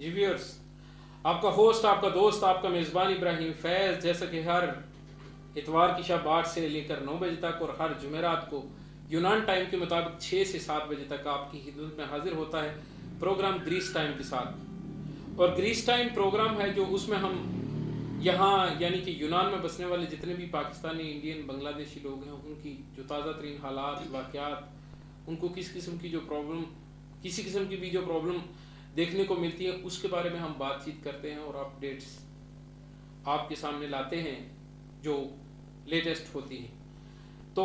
जी viewers आपका host आपका दोस्त, आपका मेज़बान इब्राहिम फैज़, जैसा कि हर इतवार की शब आठ से लेकर नौ बजे तक और हर जुमेरात को यूनान टाइम के मुताबिक छः से सात बजे तक आपकी खिदमत में हाजिर होता है प्रोग्राम ग्रीस टाइम के साथ। और ग्रीस टाइम प्रोग्राम है जो उसमें हम यहाँ, यानी कि यूनान में बसने वाले जितने भी पाकिस्तानी, इंडियन, बांग्लादेशी लोग हैं, उनकी जो ताज़ा तरीन हालात वाक़ात उनको किस किस्म की जो प्रॉब्लम किसी किस्म की भी जो प्रॉब्लम देखने को मिलती है, उसके बारे में हम बातचीत करते हैं और अपडेट्स आपके सामने लाते हैं, जो लेटेस्ट होती हैं। तो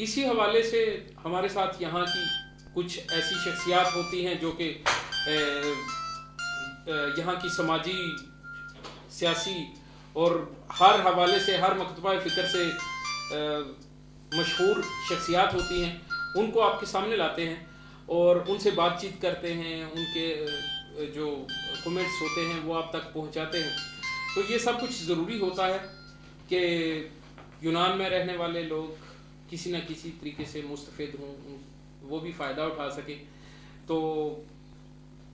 इसी हवाले से हमारे साथ यहाँ की कुछ ऐसी शख्सियात होती हैं जो कि यहाँ की समाजी, सियासी और हर हवाले से, हर मकतबा फ़िक्र से मशहूर शख्सियात होती हैं, उनको आपके सामने लाते हैं। और उनसे बातचीत करते हैं, उनके जो कमेंट्स होते हैं, वो आप तक पहुंचाते हैं। तो ये सब कुछ ज़रूरी होता है कि यूनान में रहने वाले लोग किसी न किसी तरीके से मुस्तफ़ हों वो भी फ़ायदा उठा सकें। तो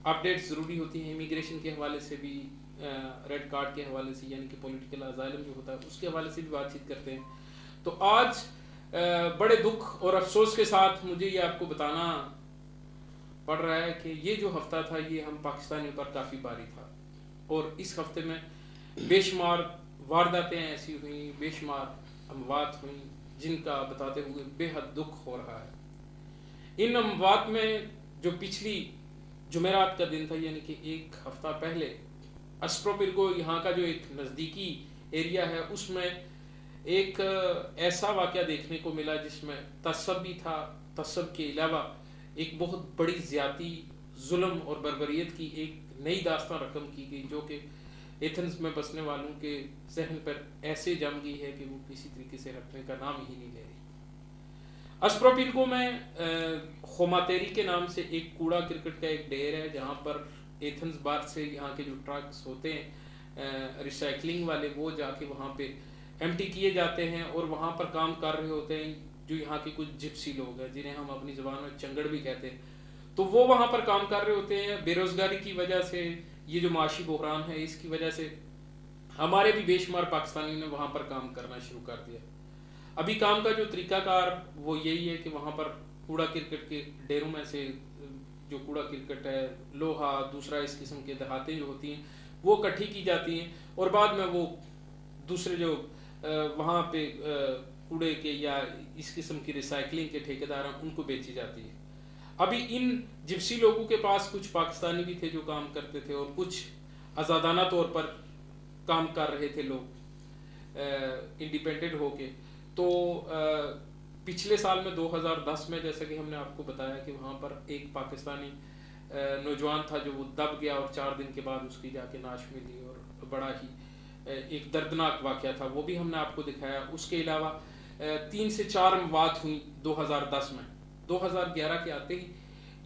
अपडेट्स ज़रूरी होती हैं इमिग्रेशन के हवाले से भी रेड कार्ड के हवाले से, यानी कि पॉलिटिकल अजाइलम जो होता है, उसके हवाले से भी बातचीत करते हैं। तो आज बड़े दुख और अफसोस के साथ मुझे ये आपको बताना पड़ रहा है कि ये जो हफ़्ता था, ये हम पाकिस्तानियों पर काफ़ी भारी था। और इस हफ़्ते में बेशुमार वारदातें ऐसी हुई, बेशुमार अमवात हुई, जिनका बताते हुए बेहद दुख हो रहा है। इन अमवात में जो पिछली जुमेरात का दिन था, यानी कि एक हफ़्ता पहले अस्ट्रोपिर को यहाँ का जो एक नज़दीकी एरिया है, उसमें एक ऐसा वाक़ देखने को मिला जिसमें तसब भी था तसब के अलावा एक बहुत बड़ी ज़्यादा जुल्म और बरबरीत की एक नई दास्तान रकम की गई, जो कि एथेंस में बसने वालों के जहन पर ऐसे जम गई है कि वो किसी तरीके से हटने का नाम ही नहीं ले रही। अस्प्रोपिल्को में खोमातेरी के नाम से एक कूड़ा क्रिकेट का एक डेर है, जहाँ पर एथेंस बार से यहाँ के जो ट्रक्स होते हैं रिसाइकलिंग वाले, वो जाके वहाँ पे एम किए जाते हैं और वहाँ पर काम कर रहे होते हैं। जो यहाँ के कुछ जिप्सी लोग हैं, जिन्हें हम अपनी ज़बान में चंगड़ भी कहते हैं तो वो वहाँ पर काम कर रहे होते हैं, बेरोज़गारी की वजह से, ये जो माशी बहरान है, इसकी वजह से हमारे भी बेशुमार पाकिस्तानी ने वहाँ पर काम करना शुरू कर दिया। अभी काम का जो तरीकाकार, वो यही है कि वहाँ पर कूड़ा क्रिकेट के डेरों में से, जो कूड़ा क्रिकेट है, लोहा, दूसरा इस किस्म के दहाते जो होती हैं, वो इकट्ठी की जाती हैं, और बाद में वो दूसरे जो वहाँ पे कूड़े के या इस किस्म की रिसाइकलिंग के ठेकेदार हैं उनको बेची जाती है। अभी इन जिप्सी लोगों के पास कुछ पाकिस्तानी भी थे जो काम करते थे और कुछ आज़ादाना तौर पर काम कर रहे थे लोग इंडिपेंडेंट होके। तो आ, पिछले साल में 2010 में जैसा कि हमने आपको बताया कि वहाँ पर एक पाकिस्तानी नौजवान था जो वो दब गया और चार दिन के बाद उसकी जाके नाश मिली और बड़ा ही एक दर्दनाक वाक़ था। वो भी हमने आपको दिखाया। उसके अलावा तीन से चार मवात हुई 2010 में। 2011 के आते ही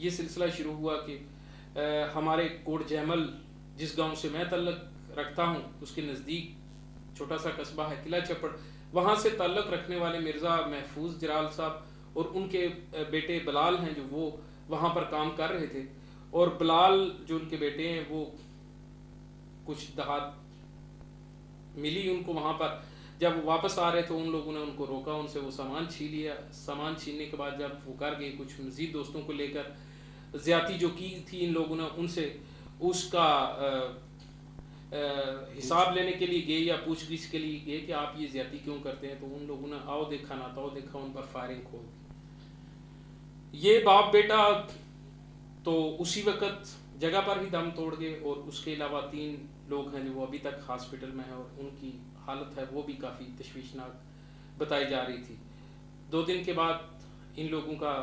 ये सिलसिला शुरू हुआ कि हमारे कोट जैमल जिस गाँव से मैं तल्लक रखता हूँ, उसके नज़दीक छोटा सा कस्बा है, किला चपड़। वहाँ से तल्लक रखने वाले मिर्ज़ा महफूज जराल साहब और उनके बेटे बलाल हैं जो वो वहाँ पर काम कर रहे थे। और बलाल जो उनके बेटे हैं, वो कुछ दहात मिली उनको वहाँ पर। जब वापस आ रहे थे उन लोगों ने उनको रोका, उनसे वो सामान छीन लिया। सामान छीनने के बाद जब वो कर गए, कुछ मजीद दोस्तों को लेकर ज़्यादा जो की थी इन लोगों ने उनसे, उसका हिसाब लेने के लिए गए या पूछगिछ के लिए गए कि आप ये ज़्यादा क्यों करते हैं तो उन लोगों ने आओ देखा, ना ताओ देखा, उन पर फायरिंग खोल दी। ये बाप बेटा तो उसी वक्त जगह पर ही दम तोड़ गए और उसके अलावा तीन लोग हैं जो वो अभी तक हॉस्पिटल में हैं और उनकी हालत है, वो भी काफ़ी तशवीशनाक बताई जा रही थी। दो दिन के बाद इन लोगों का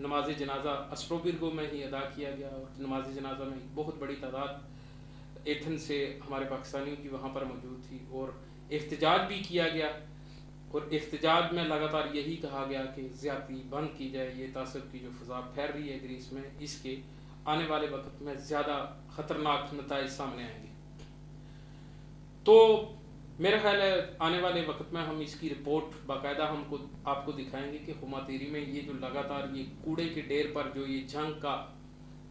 नमाज़ जनाजा अस्प्रोबिरगो में ही अदा किया गया और नमाज़ जनाजा में बहुत बड़ी तादाद एथन से हमारे पाकिस्तानियों की वहाँ पर मौजूद थी और एहतजाज भी किया गया और एहतजाज में लगातार यही कहा गया कि ज़्यादा बंद की जाए, ये तासब की जो फजा फैल रही है ग्रीस में, इसके आने वाले वक्त में ज़्यादा ख़तरनाक नतज सामने आएँगे। तो मेरा ख्याल है आने वाले वक्त में हम इसकी रिपोर्ट बाकायदा हमको, आपको दिखाएँगे कि हुमातीरी में ये जो लगातार ये कूड़े के ढेर पर जो ये जंग का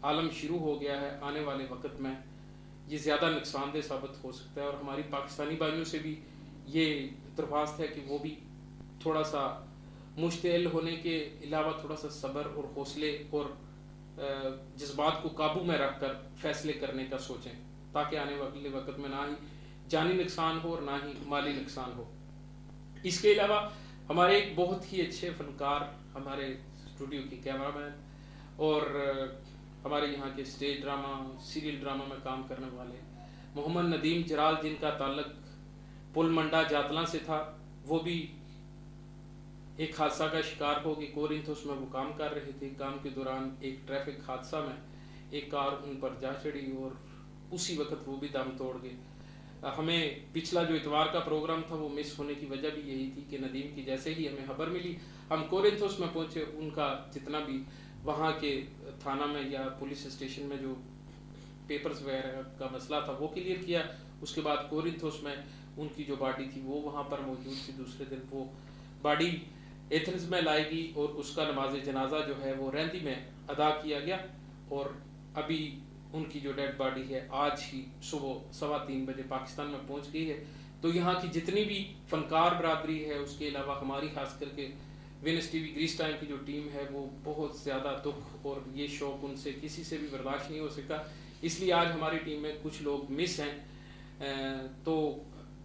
आलम शुरू हो गया है, आने वाले वक्त में ये ज़्यादा नुकसानदेह साबित हो सकता है और हमारी पाकिस्तानी भाइयों से भी ये दरख्वास्त है कि वो भी थोड़ा सा मुश्तिल होने के अलावा थोड़ा सा सब्र और हौसले और जज्बात को काबू में रख कर फैसले करने का सोचें, ताकि आने वाले वक्त में ना ही जानी नुकसान हो और ना ही माली नुकसान हो। इसके अलावा हमारे एक बहुत ही अच्छे फनकार हमारे स्टूडियो के कैमरामैन और हमारे यहाँ के स्टेज ड्रामा सीरियल ड्रामा में काम करने वाले मोहम्मद नदीम जराल, जिनका ताल्लक पुल मंडा जातला से था, वो भी एक हादसा का शिकार हो गए। कोरिंथोस में वो काम कर रहे थे। काम के दौरान एक ट्रैफ़िक हादसा में एक कार उन पर जा चढ़ी और उसी वक्त वो भी दम तोड़ गए। हमें पिछला जो इतवार का प्रोग्राम था, वो मिस होने की वजह भी यही थी कि नदीम की जैसे ही हमें खबर मिली, हम कोरिंथोस में पहुँचे, उनका जितना भी वहाँ के थाना में या पुलिस स्टेशन में जो पेपर्स वगैरह का मसला था, वो क्लियर किया। उसके बाद कोरिंथोस में उनकी जो बॉडी थी, वो वहाँ पर मौजूद थी। दूसरे दिन वो बॉडी एथन्स में लाएगी और उसका नमाज़ जनाजा जो है, वो रैंदी में अदा किया गया। और अभी उनकी जो डेड बॉडी है, आज ही सुबह सवा तीन बजे पाकिस्तान में पहुँच गई है। तो यहाँ की जितनी भी फनकार बरदरी है, उसके अलावा हमारी खास करके विनस टीवी ग्रीस टाइम की जो टीम है, वो बहुत ज़्यादा दुख और ये शौक उनसे किसी से भी बर्दाश्त नहीं हो सकता। इसलिए आज हमारी टीम में कुछ लोग मिस हैं। तो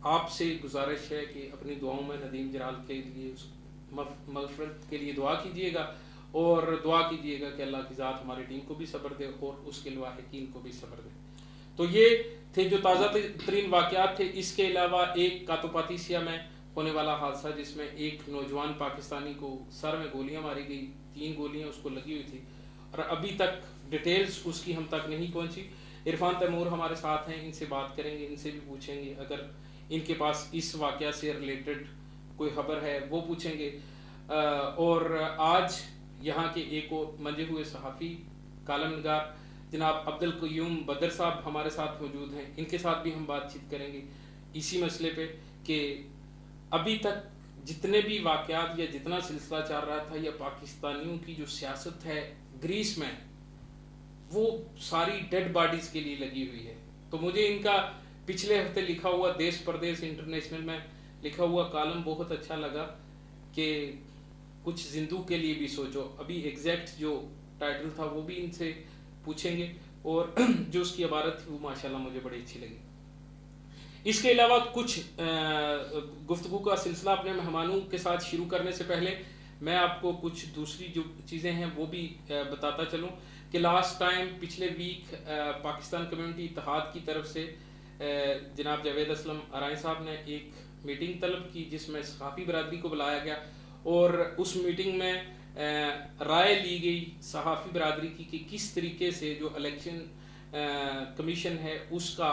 आपसे गुजारिश है कि अपनी दुआओं में नदीम जराल के लिए मगफरत के लिए दुआ कीजिएगा। और दुआ कीजिएगा कि अल्लाह की ज़ात हमारी टीम को भी सब्र दे और उसके लवाहकिन को भी सब्र दे। तो ये थे जो ताज़ा तरीन वाक़ात थे। इसके अलावा एक कातोपातीसिया में होने वाला हादसा जिसमें एक नौजवान पाकिस्तानी को सर में गोलियाँ मारी गई, तीन गोलियाँ उसको लगी हुई थी और अभी तक डिटेल्स उसकी हम तक नहीं पहुँची। इरफान तैमूर हमारे साथ हैं, इनसे बात करेंगे, इनसे भी पूछेंगे। अगर इनके पास इस वाक़ से रिलेटेड कोई खबर है, वो पूछेंगे। और आज यहाँ के एक और मंजे हुए सहाफ़ी कालम नगार जनाब अब्दुल क्यूम बदर साहब हमारे साथ मौजूद हैं। इनके साथ भी हम बातचीत करेंगे इसी मसले पे कि अभी तक जितने भी वाकयात या जितना सिलसिला चल रहा था, या पाकिस्तानियों की जो सियासत है ग्रीस में, वो सारी डेड बॉडीज के लिए लगी हुई है। तो मुझे इनका पिछले हफ़्ते लिखा हुआ देश प्रदेश इंटरनेशनल में लिखा हुआ कॉलम बहुत अच्छा लगा कि कुछ जिंदू के लिए भी सोचो। अभी एग्जैक्ट जो टाइटल था वो भी इनसे पूछेंगे। और जो उसकी इबारत थी वो माशाल्लाह मुझे बड़ी अच्छी लगी। इसके अलावा कुछ गुफ्तु का सिलसिला अपने मेहमानों के साथ शुरू करने से पहले मैं आपको कुछ दूसरी जो चीज़ें हैं वो भी बताता चलूँ कि लास्ट टाइम पिछले वीक पाकिस्तान कम्युनिटी इतिहाद की तरफ़ से जनाब जावेद असलम आरई साहब ने एक मीटिंग तलब की जिसमें सहाफ़ी बरदरी को बुलाया गया। और उस मीटिंग में राय ली गई सहाफ़ी बरदरी की कि किस तरीके से जो इलेक्शन कमीशन है, उसका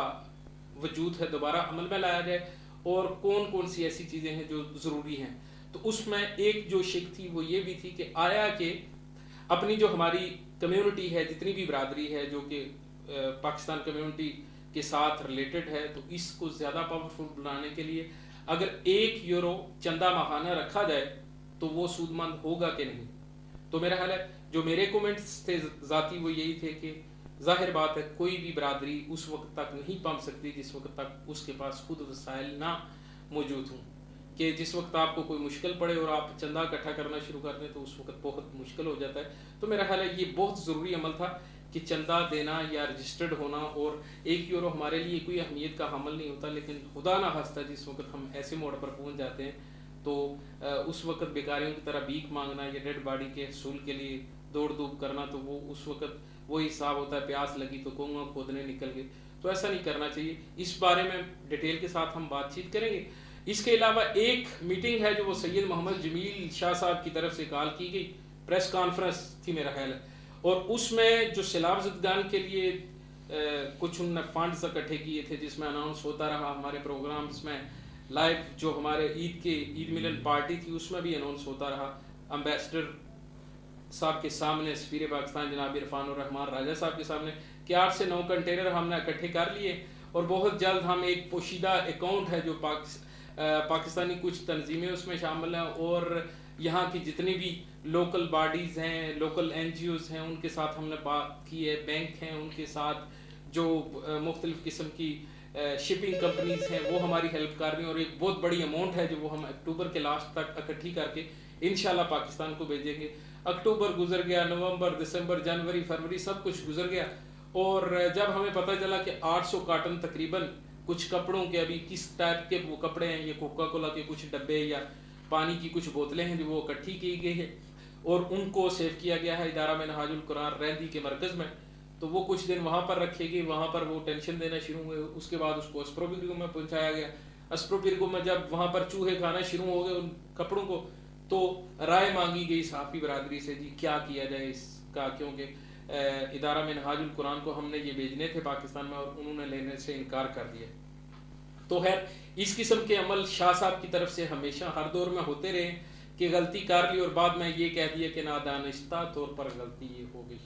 वजूद है, दोबारा अमल में लाया जाए और कौन कौन सी ऐसी चीज़ें हैं जो ज़रूरी हैं। तो उसमें एक जो शिक थी, वो ये भी थी कि आया कि अपनी जो हमारी कम्युनिटी है, जितनी भी बरदरी है, जो कि पाकिस्तान कम्युनिटी के साथ रिलेटेड है तो इसको ज़्यादा पावरफुल बनाने के लिए अगर एक यूरो चंदा माहाना रखा जाए तो वो सूदमंद होगा कि नहीं? तो मेरा ख्याल है, जो मेरे कमेंट्स थे ज़ाती, वो यही थे कि ज़ाहिर बात है, कोई भी बरदरी उस वक्त तक नहीं पहुँच सकती जिस वक्त तक उसके पास खुद वसाइल ना मौजूद हों। कि जिस वक्त आपको कोई मुश्किल पड़े और आप चंदा इकट्ठा करना शुरू कर दें तो उस वक्त बहुत मुश्किल हो जाता है। तो मेरा ख्याल है, ये बहुत ज़रूरी अमल था कि चंदा देना या रजिस्टर्ड होना और एक यूरो हमारे लिए कोई अहमियत का हमल नहीं होता, लेकिन खुदा ना हंसता जिस वक्त हम ऐसे मोड़ पर पहुँच जाते हैं तो उस वक्त बेकारियों की तरह भीख मांगना या डेड बॉडी के हसूल के लिए दौड़ धूप करना तो वो उस वक्त वही हिसाब होता है, प्यास लगी तो कुआँ खोदने निकल गए। तो ऐसा नहीं करना चाहिए। इस बारे में डिटेल के साथ हम बातचीत करेंगे। इसके अलावा एक मीटिंग है जो वो सैयद मोहम्मद जमील शाह साहब की तरफ़ से कॉल की गई। प्रेस कॉन्फ्रेंस थी मेरा ख्याल और उसमें जो सैलाब जदगान के लिए कुछ उनने फंड्स इकट्ठे किए थे, जिसमें अनाउंस होता रहा हमारे प्रोग्राम्स में लाइव जो हमारे ईद के ईद मिलन पार्टी थी उसमें भी अनाउंस होता रहा। अम्बेसडर साहब के सामने सफीर पाकिस्तान जनाब इरफान रहमान राजा साहब के सामने कि आठ से नौ कंटेनर हमने इकट्ठे कर लिए और बहुत जल्द हम एक पोशीदा अकाउंट है जो पाकिस, पाकिस्तानी कुछ तनजीमें उसमें शामिल हैं और यहाँ की जितनी भी लोकल बॉडीज़ हैं लोकल एन हैं उनके साथ हमने बात की है बैंक हैं उनके साथ जो मुख्तलिफ़ किस्म की शिपिंग कंपनीज़ हैं, वो हमारी हेल्प कर रही हैं और एक बहुत बड़ी अमाउंट है जो वो हम अक्टूबर के लास्ट तक इकट्ठी करके इन पाकिस्तान को भेजेंगे। अक्टूबर गुजर गया, नवंबर, दिसंबर, जनवरी, फरवरी सब कुछ गुजर गया और जब हमें पता चला कि 800 कार्टन तकरीबन कुछ कपड़ों के अभी किस टाइप के वो कपड़े हैं, ये कोका कोला के कुछ डब्बे या पानी की कुछ बोतलें हैं जो वो इकट्ठी की गई है और उनको सेव किया गया है इदारा में नहाजुल कुरान रैंदी के मरकज़ में। तो वो कुछ दिन वहाँ पर रखेगी, वहाँ पर वो टेंशन देना शुरू हुए, उसके बाद उसको अस्प्रोबिरगो में पहुँचाया गया। अस्प्रोबिरगो में जब वहाँ पर चूहे खाना शुरू हो गए उन कपड़ों को तो राय मांगी गई साफ़ी बरदरी से, जी, क्या किया जाए इसका? क्योंकि इदारा में नहाजुल कुरान को हमने ये भेजने थे पाकिस्तान में और उन्होंने लेने से इनकार कर दिया। तो खैर, इस किस्म के अमल शाह साहब की तरफ़ से हमेशा हर दौर में होते रहे कि गलती कर ली और बाद में ये कह दिया कि नादानस्ता तौर पर गलती ये हो गई।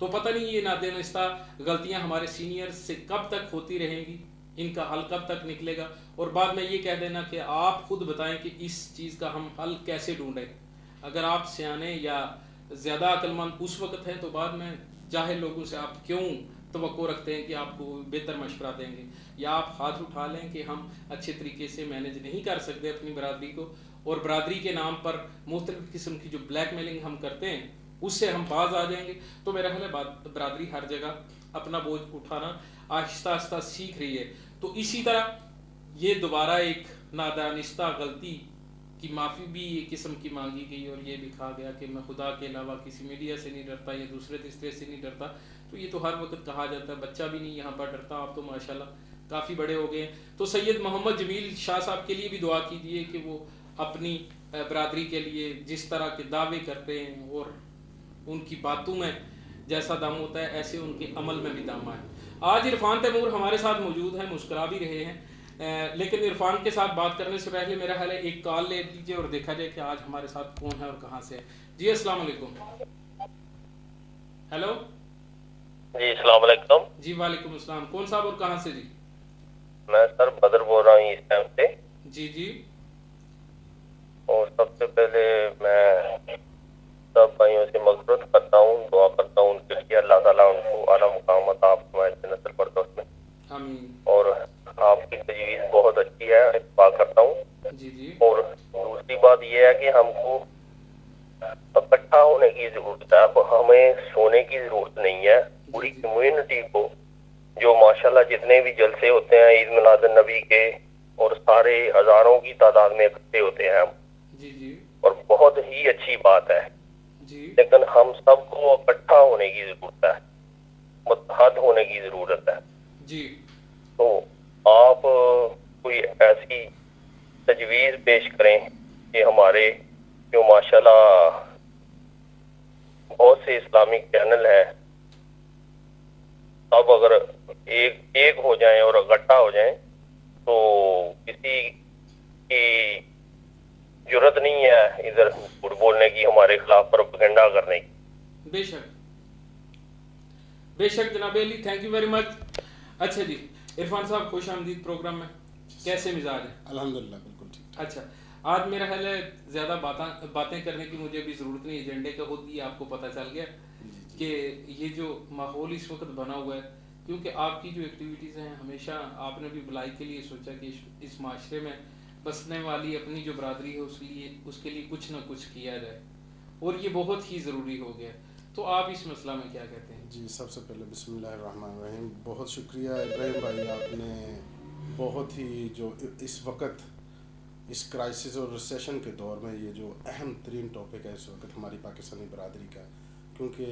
तो पता नहीं ये नादानस्ता गलतियाँ हमारे सीनियर से कब तक होती रहेंगी, इनका हल कब तक निकलेगा? और बाद में ये कह देना कि आप खुद बताएँ कि इस चीज़ का हम हल कैसे ढूंढें। अगर आप सियाने या ज़्यादा अक्लमंद उस वक्त हैं तो बाद में चाहे लोगों से आप क्यों तो रखते हैं कि आपको बेहतर मशवरा देंगे? या आप हाथ उठा लें कि हम अच्छे तरीके से मैनेज नहीं कर सकते अपनी बरदरी को? और बरदरी के नाम पर मुख्तलिफ़ किस्म की जो ब्लैक मेलिंग हम करते हैं उससे हम बाज आ जाएँगे। तो मेरा ख्याल है बरदरी हर जगह अपना बोझ उठाना आहिस्ता आहिस्ता सीख रही है। तो इसी तरह ये दोबारा एक नादानिस्ता गलती की माफ़ी भी एक किस्म की मांगी गई और ये भी कहा गया कि मैं खुदा के अलावा किसी मीडिया से नहीं डरता या दूसरे तीसरे से नहीं डरता। तो ये तो हर वक्त कहा जाता है, बच्चा भी नहीं यहाँ पर डरता, आप तो माशाल्लाह काफ़ी बड़े हो गए हैं। तो सैयद मोहम्मद जमील शाह साहब के लिए भी दुआ कीजिए कि वो अपनी बरदरी के लिए जिस तरह के दावे करते हैं और उनकी बातों में जैसा दम होता है ऐसे उनके अमल में भी दम आए। आज इरफान तैमूर हमारे साथ मौजूद हैं मुस्करा भी रहे हैं। लेकिन इरफान के साथ बात करने से पहले मेरा ख्याल है एक कॉल ले लीजिए और देखा जाए कि आज हमारे साथ कौन है और कहाँ से है। जी अस्सलाम वालेकुम। हेलो। जी अस्सलाम जी वालेकुम अस्सलाम। कौन साहब और कहाँ से जी? मैं सर बदर बोल रहा हूँ इस टाइम से जी जी। और सबसे पहले मैं सब भाइयों से मज़बूत करता हूँ दुआ करता हूँ उनके लिए अल्लाह ताला उनको आला मुकाम आप नस्ल पर में और आपकी तजवीज़ बहुत अच्छी है इतफा करता हूँ जी जी और दूसरी बात यह है कि हमको इकट्ठा होने की ज़रूरत है अब हमें सोने की ज़रूरत नहीं है पूरी कम्युनिटी को जो माशाल्लाह जितने भी जलसे होते हैं नबी के और सारे हज़ारों की तादाद में इकट्ठे होते हैं हम। जी जी। और बहुत ही अच्छी बात है। जी। लेकिन हम सबको इकट्ठा होने की ज़रूरत है। मुतहद होने की ज़रूरत है। जी। तो आप कोई ऐसी तजवीज पेश करें कि हमारे जो माशाल्लाह बहुत से इस्लामिक चैनल है सब अगर एक एक हो जाएँ और इकट्ठा हो जाएँ तो किसी की ज़रूरत नहीं है इधर झूठ बोलने की हमारे खिलाफ प्रोपेगेंडा करने की। बेशक। बेशक जनाब Ali thank you very much अच्छा जी इरफान साहब खुश आमदीद प्रोग्राम में कैसे मिजाज है? अल्हम्दुलिल्लाह बिल्कुल ठीक अच्छा आज मेरा ख्याल है ज़्यादा बातें बातें करने की मुझे भी ज़रूरत नहीं एजेंडे का खुद ही आपको पता चल गया कि ये जो माहौल इस वक्त बना हुआ है क्योंकि आपकी जो एक्टिविटीज़ हैं, हमेशा आपने भी भलाई के लिए सोचा कि इस माशरे में बसने वाली अपनी जो बरदरी है, उसके लिए उसके लिए कुछ ना कुछ किया जाए। और ये बहुत ही ज़रूरी हो गया। तो आप इस मसला में क्या कहते हैं? जी, सबसे पहले बिस्मिल्लाहिर्रहमानिर्रहीम। बहुत शुक्रिया इब्राहिम भाई, आपने बहुत ही जो इस वक्त, इस क्राइसिस और रिसेशन के दौर में ये जो अहम तरीन टॉपिक है, इस वक्त हमारी पाकिस्तानी बरदरी का। क्योंकि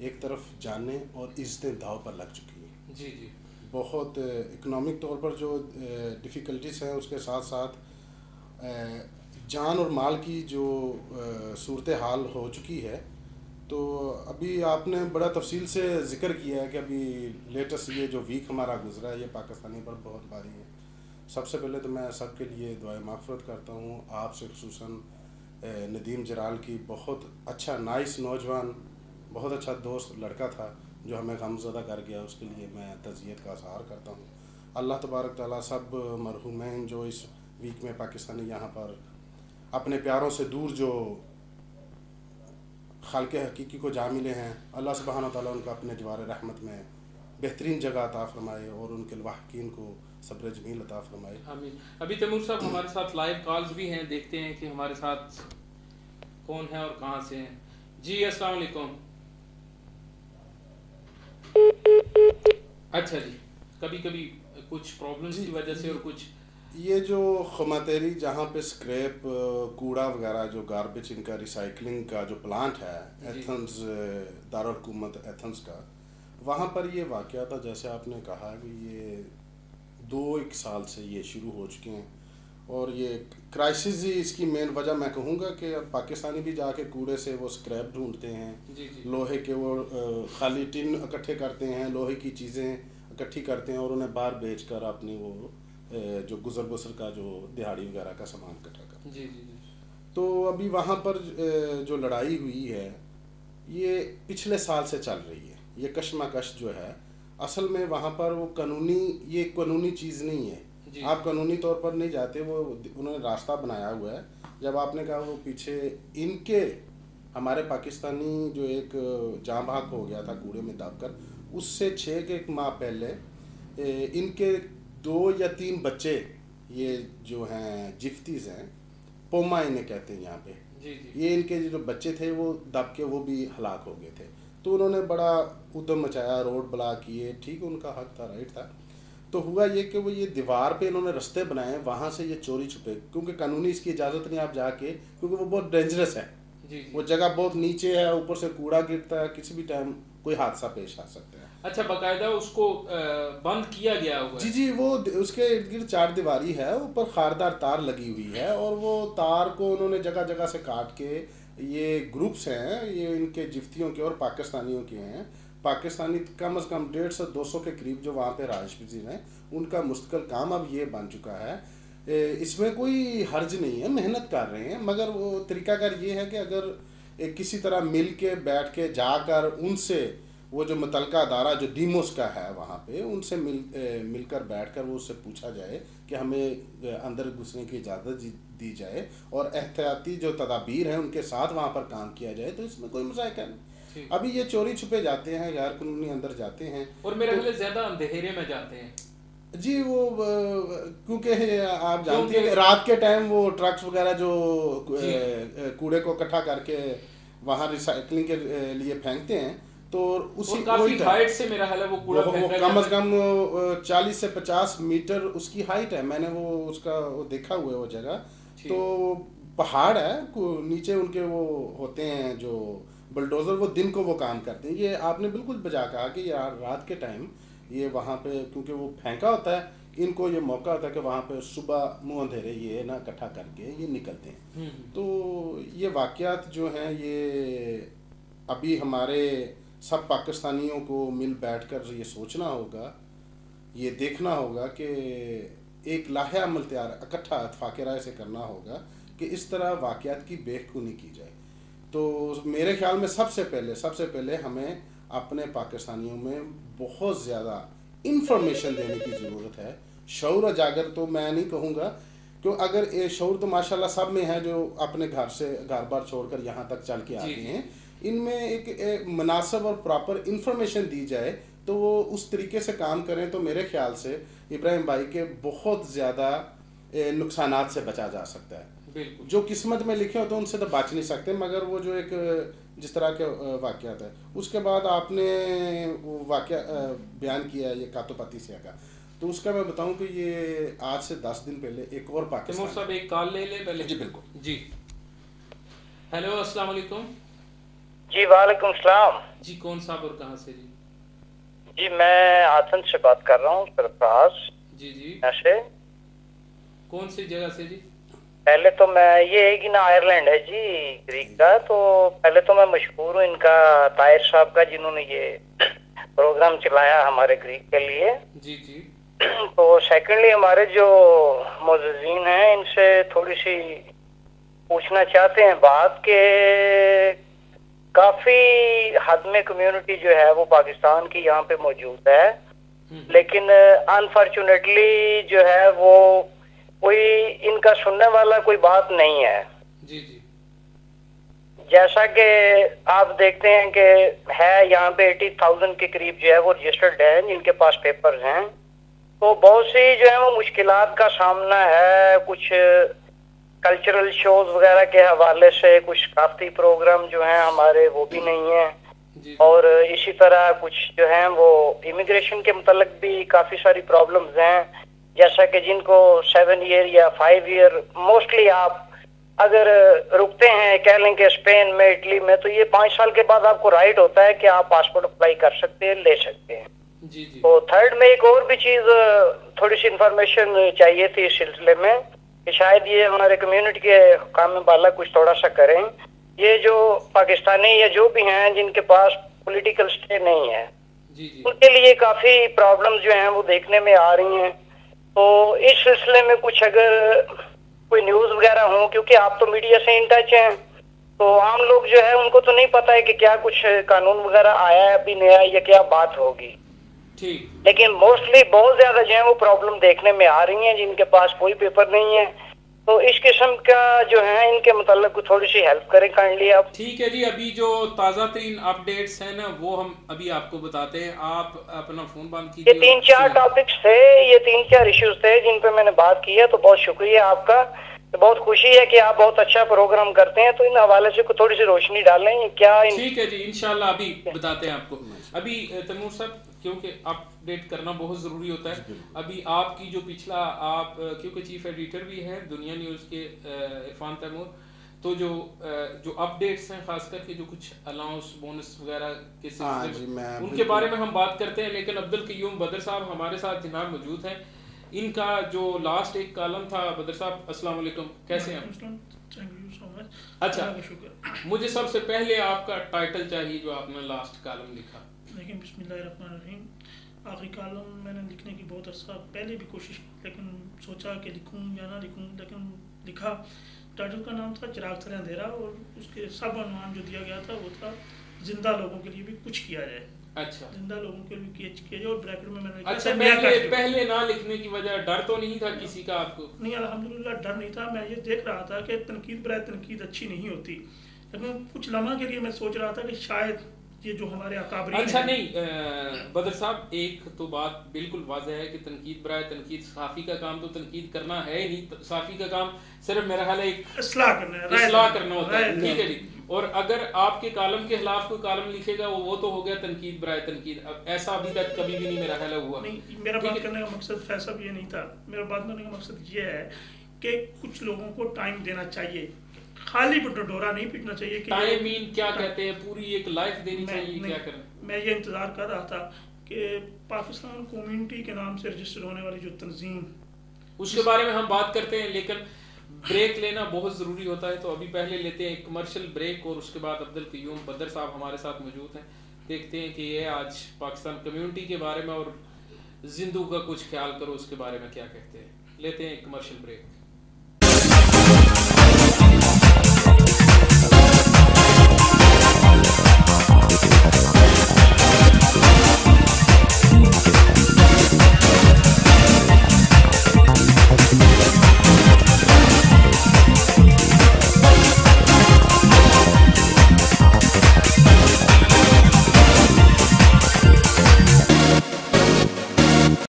एक तरफ़ जाने और इज्जतें दाव पर लग चुकी हैं। जी जी। बहुत इकोनॉमिक तौर पर जो डिफ़िकल्टीज़ हैं उसके साथ साथ जान और माल की जो सूरत हाल हो चुकी है तो अभी आपने बड़ा तफसील से ज़िक्र किया है कि अभी लेटेस्ट ये जो वीक हमारा गुजरा है ये पाकिस्तानी पर बहुत भारी है। सबसे पहले तो मैं सबके लिए दुआ माफ़रत करता हूँ। आपसे खसूस नदीम जराल की बहुत अच्छा नाइस नौजवान बहुत अच्छा दोस्त, लड़का था, जो हमें गमजदा कर गया, उसके लिए मैं तजियत का सहार करता हूँ। अल्लाह तबारक ताली सब मरहुमैन जो इस वीक में पाकिस्तानी यहाँ पर अपने प्यारों से दूर जो खाल के हकीकी को जा मिले हैं, अल्लाह सुबहान ताली उनका अपने जवार रहमत में बेहतरीन जगह अता फरमाए और उनके वाहकिन को सब्र जमील अता फरमाए। आमीन। अभी तैमूर साहब, हमारे साथ लाइव कॉल्स भी हैं, देखते हैं कि हमारे साथ कौन है और कहाँ से हैं। जी वालेकुम। अच्छा जी कभी कभी कुछ प्रॉब्लम्स की वजह से और कुछ? ये जो खमातेरी जहाँ पे स्क्रैप कूड़ा वगैरह जो गार्बेज इनका रिसाइकलिंग का जो प्लांट है एथेंस दारकूमत एथेंस का वहाँ पर ये वाक़ था जैसे आपने कहा कि ये दो एक साल से ये शुरू हो चुके हैं। और ये क्राइसिस ही इसकी मेन वजह मैं कहूँगा कि अब पाकिस्तानी भी जाके कूड़े से वो स्क्रैप ढूंढते हैं। जी जी। लोहे के वो खाली टिन इकट्ठे करते हैं लोहे की चीज़ें इकट्ठी करते हैं और उन्हें बाहर बेच कर अपनी वो जो गुजर बसर का जो दिहाड़ी वगैरह का सामान इकट्ठा कर जी जी जी। तो अभी वहाँ पर जो लड़ाई हुई है ये पिछले साल से चल रही है। ये कशमकश जो है असल में वहाँ पर वो कानूनी ये कानूनी चीज़ नहीं है। आप कानूनी तौर पर नहीं जाते वो उन्होंने रास्ता बनाया हुआ है। जब आपने कहा वो पीछे इनके हमारे पाकिस्तानी जो एक जाँ भाग हो गया था कूड़े में दब कर उससे छः के एक माह पहले इनके दो या तीन बच्चे ये जो हैं जिफ्तीज हैं पोमा इन्हें कहते हैं यहाँ पे। जी जी। ये इनके जो बच्चे थे वो दब के वो भी हलाक हो गए थे। तो उन्होंने बड़ा उद्यम मचाया रोड ब्लॉक किए ठीक उनका हक था राइट था। तो हुआ ये कि वो ये दीवार पे इन्होंने रास्ते बनाए वहाँ से ये चोरी छुपे। क्योंकि कानूनी इसकी इजाज़त नहीं आप जाके क्योंकि वो बहुत डेंजरस है। जी जी। वो जगह बहुत नीचे है ऊपर से कूड़ा गिरता है किसी भी टाइम कोई हादसा पेश आ सकता है। अच्छा बकायदा उसको बंद किया गया हुआ जी जी वो उसके इर्द गिर्द चार दीवारी है ऊपर खारदार तार लगी हुई है और वो तार को उन्होंने जगह जगह से काट के ये ग्रुप्स हैं ये इनके जिफ्तियों के और पाकिस्तानियों के हैं पाकिस्तानी कम अज़ कम डेढ़ सौ दो सौ के करीब जो वहाँ पे राइश हैं उनका मुस्तकिल काम अब ये बन चुका है इसमें कोई हर्ज नहीं है मेहनत कर रहे हैं मगर वो तरीकाकार ये है कि अगर किसी तरह मिल के बैठ के जाकर उनसे वो जो मुतलका अदारा जो डीमोस का है वहाँ पे उनसे मिल ए, मिलकर बैठकर वो उससे पूछा जाए कि हमें अंदर घुसने की इजाज़त दी- जाए और एहतियाती जो तदाबीर हैं उनके साथ वहाँ पर काम किया जाए तो इसमें कोई मज़ाक नहीं। अभी ये चोरी छुपे जाते हैं गैर कानूनी अंदर जाते हैं। और मेरे ख्याल से ज़्यादा अंधेरे में जाते हैं। जी वो क्योंकि आप जानते हैं रात के टाइम वो ट्रक्स वगैरह जो कूड़े को इकट्ठा करके वहाँ रिसाइकलिंग के लिए फेंकते हैं तो उसी काफ़ी हाइट से मेरा ख्याल है वो कूड़ा वो, वो कम अज कम चालीस से पचास मीटर उसकी हाइट है। मैंने वो उसका वो देखा हुआ है वो जगह। तो पहाड़ है नीचे उनके वो होते हैं जो बुलडोजर वो दिन को वो काम करते हैं। ये आपने बिल्कुल बजा कहा कि यार रात के टाइम ये वहाँ पे क्योंकि वो फेंका होता है इनको ये मौका होता है कि वहाँ पे सुबह मुँह अंधेरे ये ना इकट्ठा करके ये निकलते हैं। हम्म, हम्म। तो ये वाक़यात जो हैं ये अभी हमारे सब पाकिस्तानियों को मिल बैठ कर ये सोचना होगा ये देखना होगा कि एक लाहे अमल तैयार इकट्ठा इतफाक़ राय से करना होगा कि इस तरह वाक़यात की बेखुनी की जाए। तो मेरे ख्याल में सबसे पहले सबसे पहले हमें अपने पाकिस्तानियों में बहुत ज़्यादा इंफॉर्मेशन देने की ज़रूरत है। शौर जागर तो मैं नहीं कहूँगा क्यों अगर ये शौर तो माशाल्लाह सब में है जो अपने घर से घर बार छोड़कर यहाँ तक चल के आते। हैं। इनमें एक, एक मुनासब और प्रॉपर इंफॉर्मेशन दी जाए तो वो उस तरीके से काम करें तो मेरे ख्याल से इब्राहिम भाई के बहुत ज़्यादा नुकसानात से बचा जा सकता है। बिल्कुल। जो किस्मत में लिखे होते तो उनसे तो बच नहीं सकते मगर वो जो एक जिस तरह के वाक़ात है। उसके बाद आपने वो वाक़ बयान किया है ये कातोपाती सिया का। तो उसका मैं बताऊँ कि ये आज से दस दिन पहले एक और पाकिस्तान साहब एक कॉल ले ले पहले। जी, बिल्कुल। जी। हेलो अस्सलाम वालेकुम। जी वालेकुम सलाम। जी कौन साहब और कहाँ से जी? जी मैं आसन से बात कर रहा हूँ सरफराज। जी जी। से। कौन सी जगह से जी? पहले तो मैं ये है कि ना आयरलैंड है जी ग्रीक का तो पहले तो मैं मशहूर हूँ इनका ताहिर साहब का जिन्होंने ये प्रोग्राम चलाया हमारे ग्रीक के लिए। जी जी। तो सेकेंडली हमारे जो मोजीन हैं इनसे थोड़ी सी पूछना चाहते हैं बात के काफ़ी हद में कम्युनिटी जो है वो पाकिस्तान की यहाँ पे मौजूद है। हम्म, लेकिन अनफॉर्चुनेटली जो है वो कोई इनका सुनने वाला कोई बात नहीं है। जी जी। जैसा कि आप देखते हैं कि है यहाँ पे एटी थाउज़ेंड के करीब जो है वो रजिस्टर्ड हैं जिनके पास पेपर्स हैं। तो बहुत सी जो है वो मुश्किलात का सामना है। कुछ कल्चरल शोज़ वगैरह के हवाले से कुछ काफ़ी प्रोग्राम जो हैं हमारे वो भी नहीं है। और इसी तरह कुछ जो है वो इमिग्रेशन के मतलब भी काफ़ी सारी प्रॉब्लम्स हैं। जैसा कि जिनको सेवन ईयर या फाइव ईयर मोस्टली आप अगर रुकते हैं कह लें कि स्पेन में इटली में तो ये पाँच साल के बाद आपको राइट होता है कि आप पासपोर्ट अप्लाई कर सकते हैं ले सकते हैं। जी जी। तो थर्ड में एक और भी चीज़ थोड़ी सी इंफॉर्मेशन चाहिए थी इस सिलसिले में कि शायद ये हमारे कम्युनिटी के काम में बाला कुछ थोड़ा सा करें। ये जो पाकिस्तानी या जो भी हैं जिनके पास पॉलिटिकल स्टे नहीं है जी जी। उनके लिए काफ़ी प्रॉब्लम्स जो हैं वो देखने में आ रही हैं। तो इस सिलसिले में कुछ अगर कोई न्यूज़ वगैरह हो क्योंकि आप तो मीडिया से इन टच हैं तो आम लोग जो है उनको तो नहीं पता है कि क्या कुछ कानून वगैरह आया है अभी नया या क्या बात होगी। ठीक। लेकिन मोस्टली बहुत ज़्यादा जो है वो प्रॉब्लम देखने में आ रही है जिनके पास कोई पेपर नहीं है। तो इस किस्म का जो है इनके मतलब थोड़ी सी हेल्प करें काइंडली आप। ठीक है जी अभी जो ताज़ा तरीन अपडेट्स हैं ना वो हम अभी आपको बताते हैं। आप अपना फ़ोन बंद कीजिए ये तीन चार। टॉपिक्स थे ये तीन चार इश्यूज़ थे जिन पे मैंने बात की है तो बहुत शुक्रिया आपका। तो बहुत खुशी है कि आप बहुत अच्छा प्रोग्राम करते हैं तो इन हवाले से थोड़ी सी रोशनी डालें क्या ठीक है जी इंशाल्लाह अभी बताते हैं आपको। अभी तैमूर साहब क्योंकि अपडेट करना बहुत ज़रूरी होता है। अभी आपकी जो पिछला आप क्योंकि चीफ एडिटर भी हैं दुनिया न्यूज़ के इरफान तैमूर तो जो जो अपडेट्स हैं खास करके जो कुछ अलाउंस बोनस वगैरह के हाँ जी, मैं उनके बारे में हम बात करते हैं लेकिन अब्दुल क्यूम बदर साहब हमारे साथ जनाब मौजूद हैं। इनका जो लास्ट एक कॉलम था बदर साहब अस्सलाम वालेकुम कैसे हैं आप? थैंक यू सो मच अच्छा। मुझे सबसे पहले आपका टाइटल चाहिए जो आपने लास्ट कॉलम लिखा। लेकिन बिस्मिल्लाहिर्रहमानिर्रहीम। आखिरी कॉलम मैंने लिखने की बहुत अर्सा पहले भी कोशिश की लेकिन सोचा कि लिखूं या ना लिखूं लेकिन लिखा। टाइटल का नाम था चिराग तरह अंधेरा और उसके सब अनुमान जो दिया गया था वो था ज़िंदा लोगों के लिए भी कुछ किया जाए। अच्छा। ज़िंदा लोगों के लिए किया किया जाए और ब्रैकेट में मैंने अच्छा पहले पहले ना लिखने की वजह डर तो नहीं था किसी का आपको? नहीं अल्हम्दुलिल्लाह डर नहीं था। मैं ये देख रहा था कि तनकीद बराए तनकीद अच्छी नहीं होती। लेकिन कुछ लम्हा के लिए मैं सोच रहा था कि शायद ये जो हमारे अकाबरी अच्छा नहीं बदर साहब एक तो बात बिल्कुल वाजह है कि तनकीद बराए तनकीद साफी का काम तो तनकीद करना है ही नहीं साफी का काम सिर्फ़ मेरा ख्याल है एक इसलाह करना है देना करना होता है ठीक है जी। और अगर आपके कालम के खिलाफ कोई कालम लिखेगा वो वो तो हो गया तनकीद बराए तनकीद। अब ऐसा अभी तक कभी भी नहीं मेरा ख्याल हुआ। नहीं मेरा बात करने का मकसद फैसला ये नहीं था। मेरा बात करने का मकसद ये है कि कुछ लोगों को टाइम देना चाहिए। खाली डोरा नहीं पीटना चाहिए कि टाइम मीन क्या कहते हैं? पूरी एक लाइफ देनी चाहिए क्या करें? मैं ये इंतज़ार कर रहा था कि पाकिस्तान कम्युनिटी के नाम से रजिस्टर होने वाली जो तंजीम। उसके बारे में हम बात करते हैं लेकिन ब्रेक लेना बहुत ज़रूरी होता है। तो अभी पहले लेते हैं एक कमर्शियल ब्रेक और उसके बाद अब्दुल क्यूम बदर साहब हमारे साथ मौजूद हैं। देखते हैं कि ये आज पाकिस्तान कम्युनिटी के बारे में और जिंदू का कुछ ख्याल करो उसके बारे में क्या कहते हैं। लेते हैं एक कमर्शियल ब्रेक